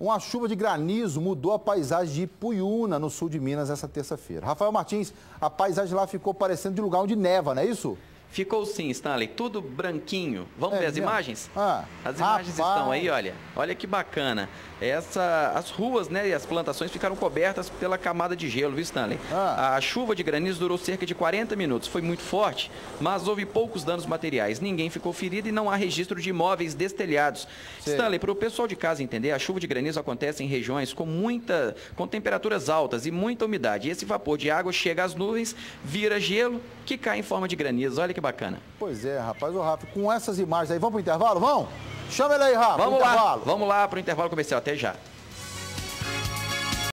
Uma chuva de granizo mudou a paisagem de Ipuiuna, no sul de Minas, essa terça-feira. Rafael Martins, a paisagem lá ficou parecendo de lugar onde neva, não é isso? Ficou sim, Stanley, tudo branquinho. Vamos é, ver as mesmo? imagens? Ah, as imagens rapaz. estão aí, olha. Olha que bacana. Essa, as ruas né, e as plantações ficaram cobertas pela camada de gelo, viu, Stanley? Ah. A chuva de granizo durou cerca de 40 minutos. Foi muito forte, mas houve poucos danos materiais. Ninguém ficou ferido e não há registro de imóveis destelhados. Sim. Stanley, para o pessoal de casa entender, a chuva de granizo acontece em regiões com muita, com temperaturas altas e muita umidade. E esse vapor de água chega às nuvens, vira gelo, que cai em forma de granizo. Olha que bacana. Pois é, rapaz. Ô, Rafa, com essas imagens aí, vamos pro intervalo? Vamos? Chama ele aí, Rafa. Vamos lá, vamos lá pro intervalo comercial. Até já.